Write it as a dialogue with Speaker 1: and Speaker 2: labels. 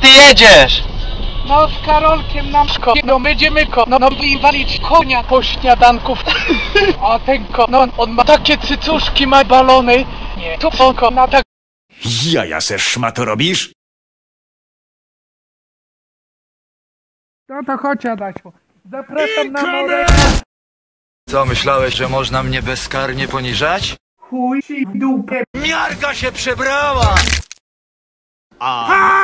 Speaker 1: ty jedziesz?
Speaker 2: No z Karolkiem nam szko, no będziemy ko, no, no, i walić konia po śniadanku. A ten ko, no on ma takie cycuszki, ma balony. Nie, to co ko, na tak
Speaker 3: Jaja se szmato robisz?
Speaker 2: No to chodź Adasiu. Zapraszam na morę.
Speaker 4: Co, myślałeś, że można mnie bezkarnie poniżać?
Speaker 2: Chuj ci w dupę.
Speaker 4: Miarka się przebrała! A.